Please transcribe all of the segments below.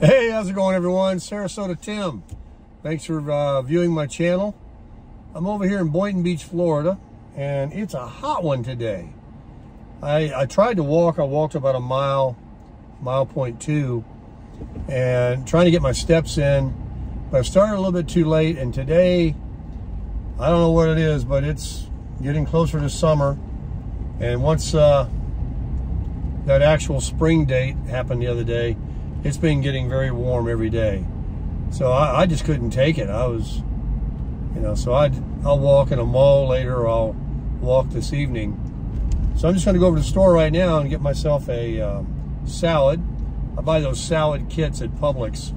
Hey, how's it going everyone? Sarasota Tim. Thanks for uh, viewing my channel. I'm over here in Boynton Beach, Florida, and it's a hot one today. I, I tried to walk. I walked about a mile, mile point two, and trying to get my steps in, but I started a little bit too late, and today, I don't know what it is, but it's getting closer to summer, and once uh, that actual spring date happened the other day, it's been getting very warm every day. So I, I just couldn't take it. I was, you know, so i I'll walk in a mall later or I'll walk this evening. So I'm just going to go over to the store right now and get myself a um, salad. I buy those salad kits at Publix,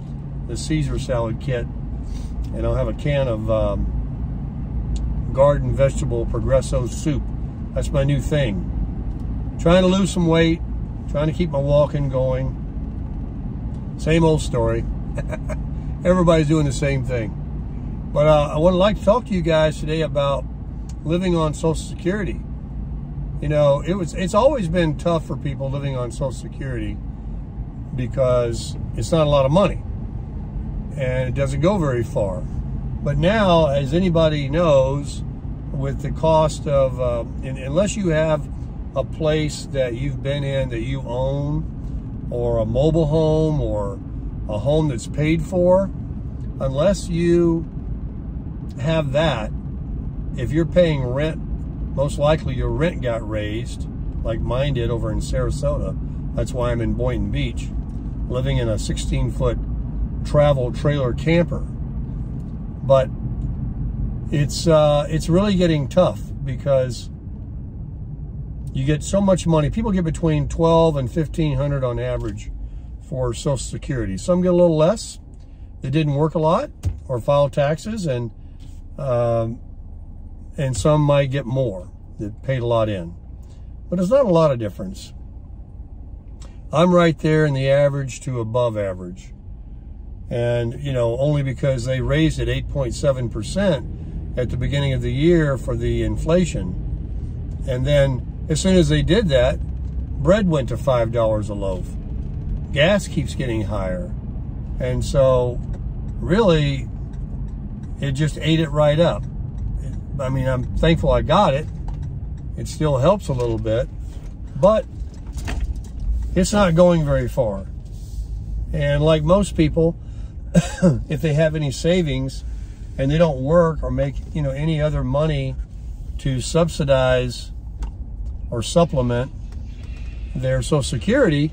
the Caesar salad kit, and I'll have a can of um, garden vegetable progresso soup. That's my new thing. Trying to lose some weight, trying to keep my walking going. Same old story. Everybody's doing the same thing. But uh, I would like to talk to you guys today about living on Social Security. You know, it was it's always been tough for people living on Social Security because it's not a lot of money and it doesn't go very far. But now, as anybody knows, with the cost of, uh, unless you have a place that you've been in that you own or a mobile home or a home that's paid for, unless you have that, if you're paying rent, most likely your rent got raised, like mine did over in Sarasota. That's why I'm in Boynton Beach, living in a 16 foot travel trailer camper. But it's uh, it's really getting tough because you get so much money. People get between 12 and 1500 on average for Social Security. Some get a little less. They didn't work a lot or file taxes, and um, and some might get more that paid a lot in. But it's not a lot of difference. I'm right there in the average to above average. And, you know, only because they raised it 8.7% at the beginning of the year for the inflation. And then as soon as they did that, bread went to $5 a loaf. Gas keeps getting higher. And so, really, it just ate it right up. I mean, I'm thankful I got it. It still helps a little bit, but it's not going very far. And like most people, if they have any savings and they don't work or make, you know, any other money to subsidize or supplement their Social Security,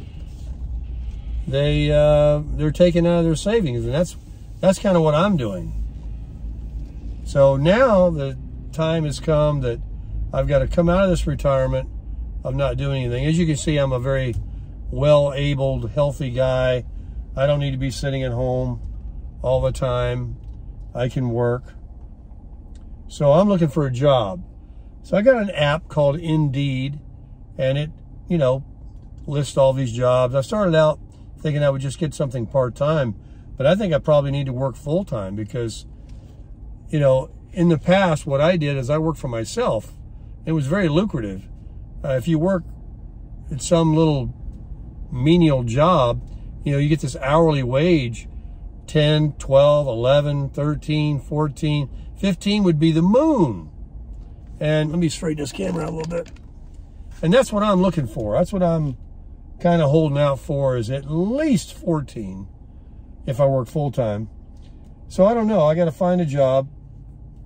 they uh, they're taking out of their savings, and that's that's kind of what I'm doing. So now the time has come that I've got to come out of this retirement of not doing anything. As you can see, I'm a very well-abled, healthy guy. I don't need to be sitting at home all the time. I can work. So I'm looking for a job. So I got an app called Indeed, and it, you know, lists all these jobs. I started out thinking I would just get something part-time, but I think I probably need to work full-time because, you know, in the past, what I did is I worked for myself. It was very lucrative. Uh, if you work at some little menial job, you know, you get this hourly wage, 10, 12, 11, 13, 14, 15 would be the moon. And let me straighten this camera out a little bit. And that's what I'm looking for. That's what I'm kind of holding out for is at least 14 if I work full time. So I don't know. I got to find a job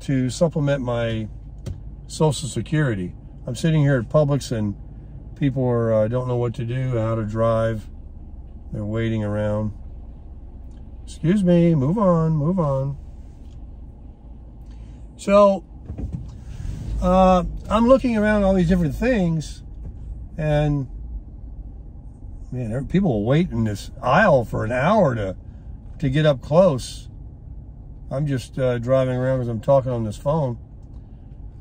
to supplement my Social Security. I'm sitting here at Publix and people are uh, don't know what to do, how to drive. They're waiting around. Excuse me, move on, move on. So uh, I'm looking around all these different things, and man, people will wait in this aisle for an hour to to get up close. I'm just uh, driving around because I'm talking on this phone.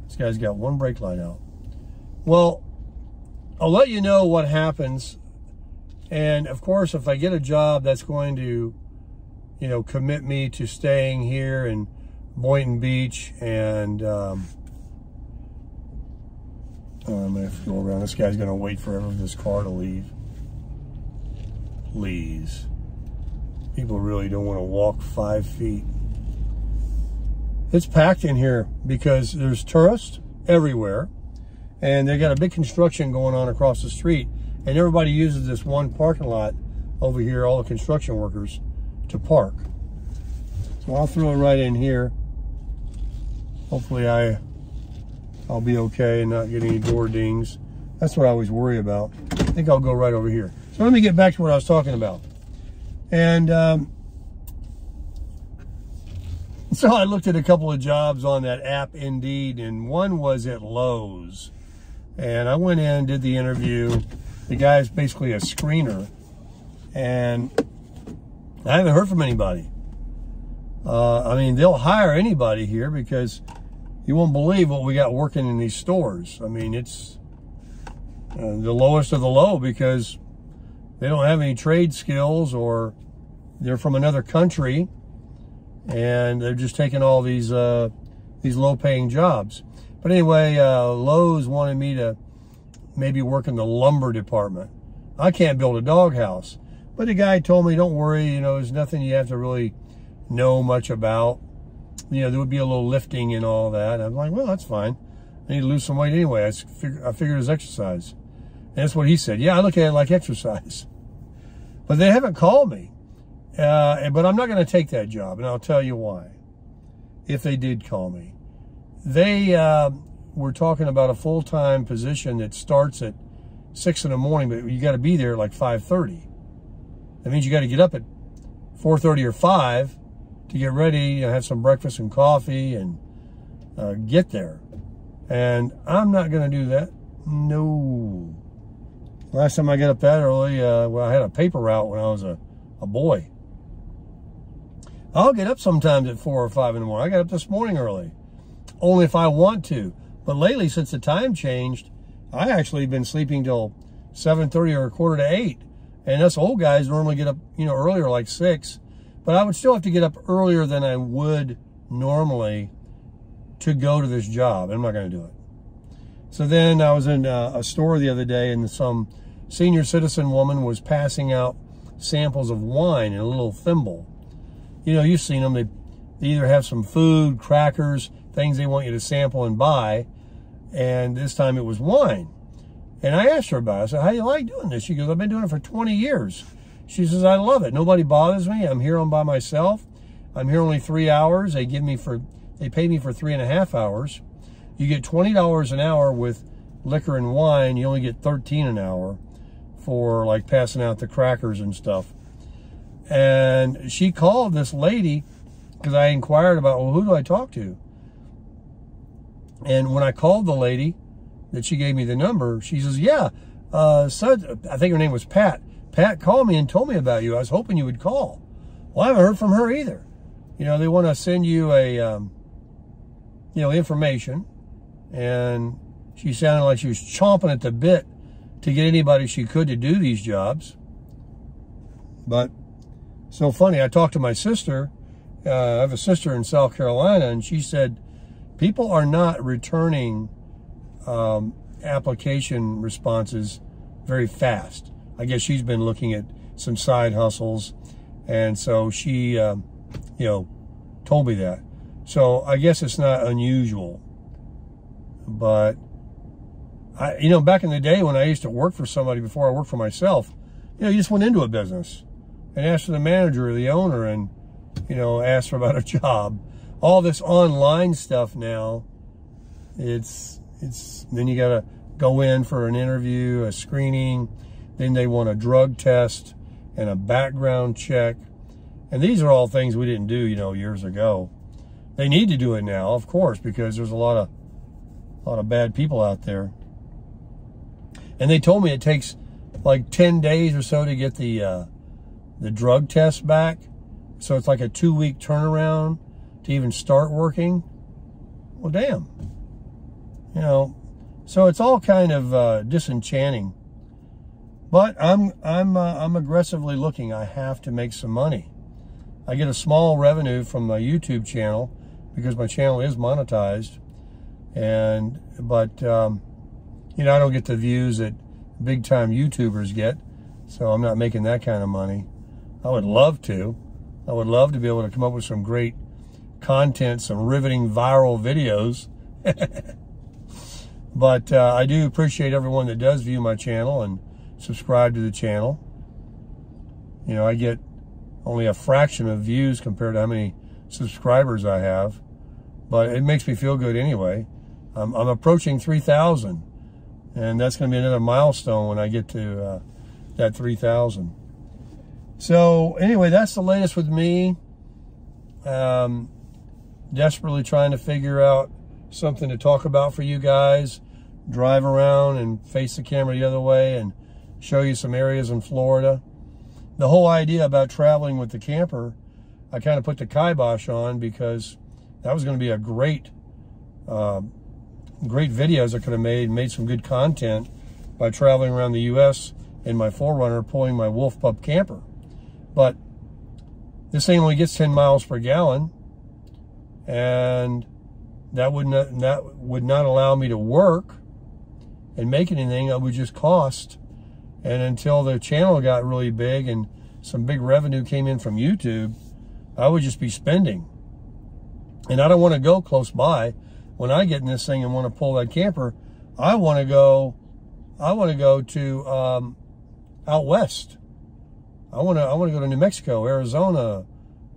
This guy's got one brake light out. Well, I'll let you know what happens. And of course, if I get a job that's going to, you know, commit me to staying here in Boynton Beach and um, I'm gonna have to go around. This guy's gonna wait forever for this car to leave. Please. People really don't want to walk five feet. It's packed in here because there's tourists everywhere and they got a big construction going on across the street and everybody uses this one parking lot over here, all the construction workers, to park. So I'll throw it right in here. Hopefully I, I'll be okay and not get any door dings. That's what I always worry about. I think I'll go right over here. So let me get back to what I was talking about. And um, so I looked at a couple of jobs on that app Indeed, and one was at Lowe's. And I went in, and did the interview. The guy's basically a screener. And I haven't heard from anybody. Uh, I mean, they'll hire anybody here because you won't believe what we got working in these stores. I mean, it's uh, the lowest of the low because they don't have any trade skills or they're from another country and they're just taking all these uh, these low paying jobs. But anyway, uh, Lowe's wanted me to maybe work in the lumber department. I can't build a doghouse. But the guy told me, don't worry, you know, there's nothing you have to really know much about. You know, there would be a little lifting and all that. I'm like, well, that's fine. I need to lose some weight anyway. I, figure, I figured it was exercise. And that's what he said. Yeah, I look at it like exercise. But they haven't called me. Uh, but I'm not going to take that job, and I'll tell you why. If they did call me, they uh, were talking about a full-time position that starts at six in the morning, but you got to be there like 5:30. That means you got to get up at 4:30 or 5 to get ready, have some breakfast and coffee, and uh, get there. And I'm not going to do that. No. Last time I got up that early, uh, well, I had a paper route when I was a, a boy. I'll get up sometimes at 4 or 5 in the morning. I got up this morning early, only if I want to. But lately, since the time changed, I actually been sleeping till 7.30 or a quarter to 8. And us old guys normally get up, you know, earlier, like 6. But I would still have to get up earlier than I would normally to go to this job. I'm not going to do it. So then I was in a, a store the other day and some senior citizen woman was passing out samples of wine in a little thimble you know, you've seen them. They, they either have some food, crackers, things they want you to sample and buy. And this time it was wine. And I asked her about it. I said, how do you like doing this? She goes, I've been doing it for 20 years. She says, I love it. Nobody bothers me. I'm here on by myself. I'm here only three hours. They give me for, they pay me for three and a half hours. You get $20 an hour with liquor and wine. You only get 13 an hour for like passing out the crackers and stuff. And she called this lady because I inquired about, well, who do I talk to? And when I called the lady that she gave me the number, she says, yeah, uh, so, I think her name was Pat. Pat called me and told me about you. I was hoping you would call. Well, I haven't heard from her either. You know, they want to send you a, um, you know, information. And she sounded like she was chomping at the bit to get anybody she could to do these jobs. But so funny. I talked to my sister. Uh, I have a sister in South Carolina, and she said people are not returning um, application responses very fast. I guess she's been looking at some side hustles, and so she, um, you know, told me that. So I guess it's not unusual, but I, you know, back in the day when I used to work for somebody before I worked for myself, you know, you just went into a business and asked for the manager or the owner and, you know, ask for about a job. All this online stuff now, it's, it's, then you got to go in for an interview, a screening, then they want a drug test and a background check. And these are all things we didn't do, you know, years ago. They need to do it now, of course, because there's a lot of, a lot of bad people out there. And they told me it takes like 10 days or so to get the, uh, the drug test back. So it's like a two week turnaround to even start working. Well, damn. You know, so it's all kind of uh, disenchanting. But I'm I'm uh, I'm aggressively looking. I have to make some money. I get a small revenue from my YouTube channel because my channel is monetized, and but um, you know I don't get the views that big time YouTubers get, so I'm not making that kind of money. I would love to. I would love to be able to come up with some great content, some riveting viral videos. but uh, I do appreciate everyone that does view my channel and subscribe to the channel. You know, I get only a fraction of views compared to how many subscribers I have, but it makes me feel good anyway. I'm, I'm approaching 3,000, and that's going to be another milestone when I get to uh, that 3,000. So anyway, that's the latest with me. Um, desperately trying to figure out something to talk about for you guys. Drive around and face the camera the other way and show you some areas in Florida. The whole idea about traveling with the camper, I kind of put the kibosh on because that was going to be a great, uh, great videos I could have made, made some good content by traveling around the U.S. in my 4Runner pulling my Wolf Pup camper. But this thing only gets 10 miles per gallon and that would not that would not allow me to work and make anything. It would just cost. And until the channel got really big and some big revenue came in from YouTube, I would just be spending. And I don't want to go close by. When I get in this thing and want to pull that camper, I want to go. I want to go to um, out west. I want to. I want to go to New Mexico, Arizona,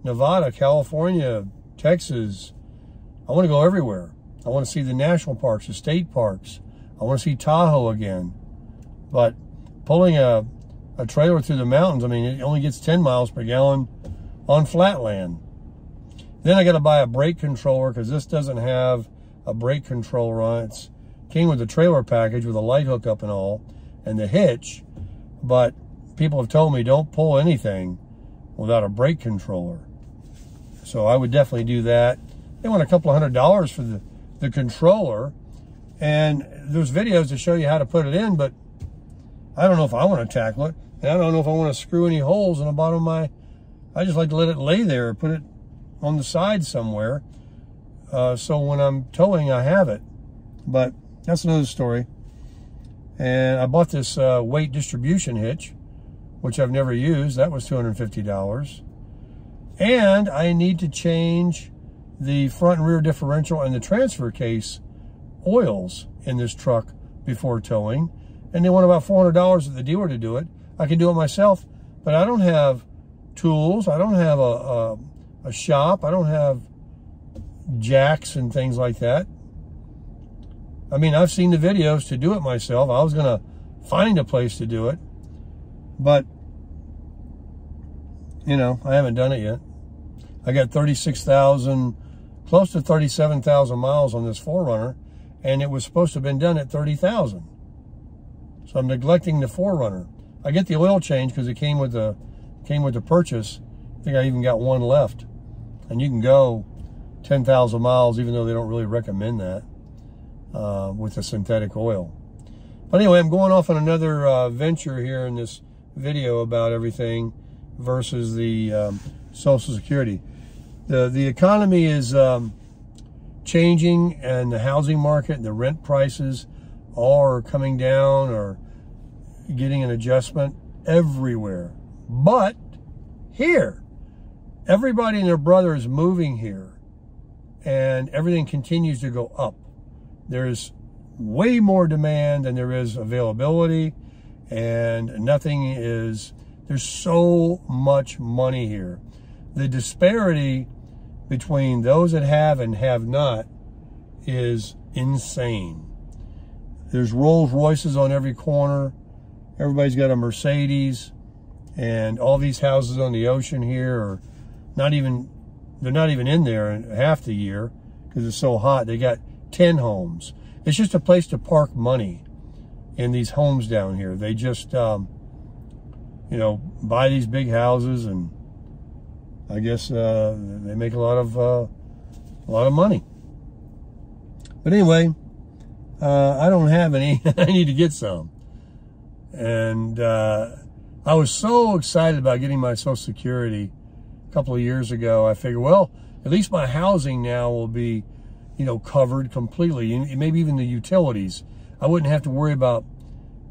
Nevada, California, Texas. I want to go everywhere. I want to see the national parks, the state parks. I want to see Tahoe again. But pulling a, a trailer through the mountains, I mean, it only gets 10 miles per gallon on flat land. Then I got to buy a brake controller because this doesn't have a brake controller on it. It's came with the trailer package with a light hookup and all and the hitch. But people have told me don't pull anything without a brake controller. So I would definitely do that. They want a couple hundred dollars for the, the controller. And there's videos to show you how to put it in, but I don't know if I want to tackle it. And I don't know if I want to screw any holes in the bottom of my, I just like to let it lay there, put it on the side somewhere. Uh, so when I'm towing, I have it. But that's another story. And I bought this uh, weight distribution hitch, which I've never used. That was $250. And I need to change the front and rear differential and the transfer case oils in this truck before towing. And they want about $400 at the dealer to do it. I can do it myself, but I don't have tools. I don't have a, a, a shop. I don't have jacks and things like that. I mean, I've seen the videos to do it myself. I was going to find a place to do it, but you know, I haven't done it yet. I got 36,000, close to 37,000 miles on this 4Runner, and it was supposed to have been done at 30,000. So I'm neglecting the 4Runner. I get the oil change because it came with the came with the purchase. I think I even got one left. And you can go 10,000 miles, even though they don't really recommend that uh, with the synthetic oil. But anyway, I'm going off on another uh, venture here in this video about everything versus the um, Social Security. The, the economy is um, changing and the housing market and the rent prices are coming down or getting an adjustment everywhere. But here, everybody and their brother is moving here and everything continues to go up. There's way more demand than there is availability and nothing is there's so much money here. The disparity between those that have and have not is insane. There's Rolls Royces on every corner. Everybody's got a Mercedes. And all these houses on the ocean here are not even, they're not even in there half the year because it's so hot. They got 10 homes. It's just a place to park money in these homes down here. They just, um, you know, buy these big houses and I guess uh, they make a lot of uh, a lot of money. But anyway, uh, I don't have any. I need to get some. And uh, I was so excited about getting my Social Security a couple of years ago. I figured, well, at least my housing now will be, you know, covered completely, maybe even the utilities. I wouldn't have to worry about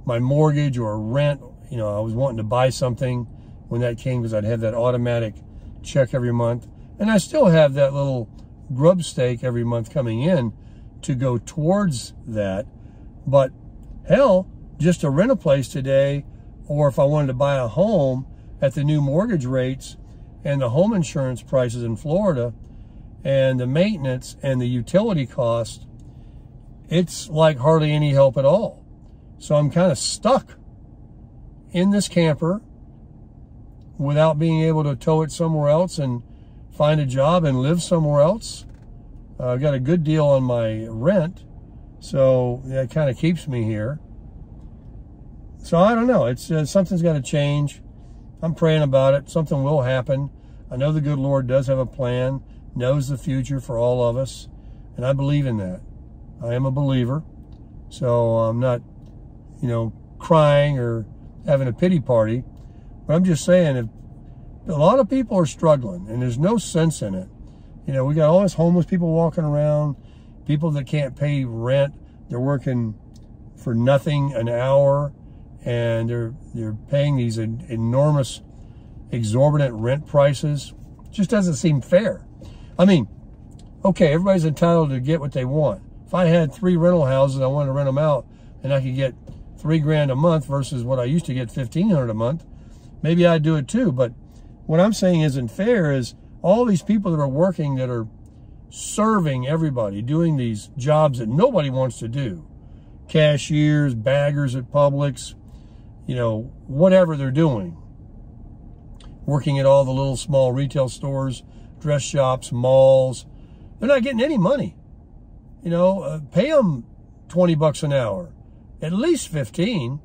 my mortgage or rent you know, I was wanting to buy something when that came because I'd have that automatic check every month. And I still have that little grub stake every month coming in to go towards that. But hell, just to rent a place today, or if I wanted to buy a home at the new mortgage rates and the home insurance prices in Florida and the maintenance and the utility cost, it's like hardly any help at all. So I'm kind of stuck in this camper without being able to tow it somewhere else and find a job and live somewhere else. Uh, I've got a good deal on my rent, so that kind of keeps me here. So I don't know. It's uh, something's got to change. I'm praying about it. Something will happen. I know the good Lord does have a plan, knows the future for all of us, and I believe in that. I am a believer, so I'm not, you know, crying or having a pity party. But I'm just saying, if a lot of people are struggling, and there's no sense in it. You know, we got all these homeless people walking around, people that can't pay rent. They're working for nothing an hour, and they're they're paying these enormous, exorbitant rent prices. Just doesn't seem fair. I mean, okay, everybody's entitled to get what they want. If I had three rental houses, I wanted to rent them out, and I could get three grand a month versus what I used to get fifteen hundred a month, maybe I'd do it too. But what I'm saying isn't fair is all these people that are working that are serving everybody, doing these jobs that nobody wants to do. Cashiers, baggers at Publix, you know, whatever they're doing. Working at all the little small retail stores, dress shops, malls. They're not getting any money. You know, uh, pay them 20 bucks an hour, at least 15.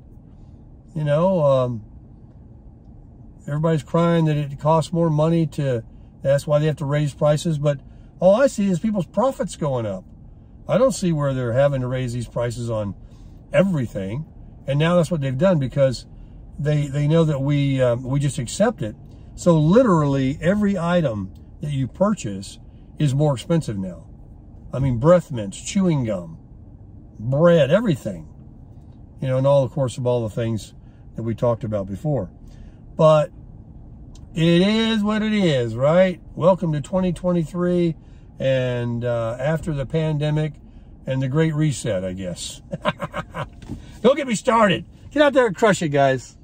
You know, um, Everybody's crying that it costs more money to, that's why they have to raise prices. But all I see is people's profits going up. I don't see where they're having to raise these prices on everything. And now that's what they've done because they, they know that we, um, we just accept it. So literally every item that you purchase is more expensive now. I mean, breath mints, chewing gum, bread, everything. You know, and all, of course, of all the things that we talked about before. But it is what it is, right? Welcome to 2023 and uh, after the pandemic and the great reset, I guess. Don't get me started. Get out there and crush it, guys.